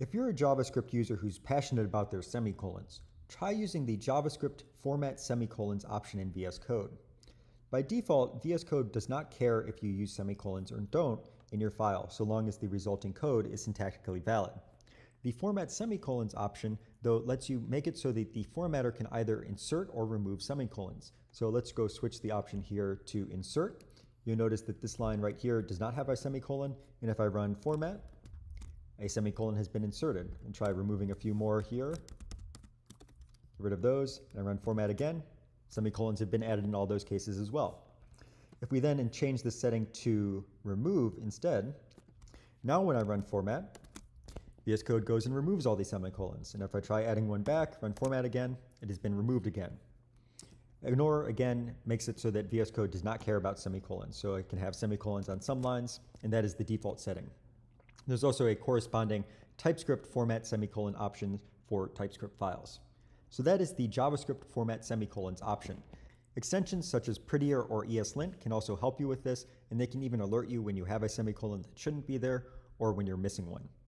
If you're a JavaScript user who's passionate about their semicolons, try using the JavaScript format semicolons option in VS Code. By default, VS Code does not care if you use semicolons or don't in your file, so long as the resulting code is syntactically valid. The format semicolons option, though, lets you make it so that the formatter can either insert or remove semicolons. So let's go switch the option here to insert. You'll notice that this line right here does not have a semicolon, and if I run format, a semicolon has been inserted. And try removing a few more here. Get rid of those, and I run format again. Semicolons have been added in all those cases as well. If we then change the setting to remove instead, now when I run format, VS Code goes and removes all these semicolons. And if I try adding one back, run format again, it has been removed again. Ignore, again, makes it so that VS Code does not care about semicolons. So it can have semicolons on some lines, and that is the default setting. There's also a corresponding TypeScript format semicolon option for TypeScript files. So that is the JavaScript format semicolons option. Extensions such as Prettier or ESLint can also help you with this, and they can even alert you when you have a semicolon that shouldn't be there or when you're missing one.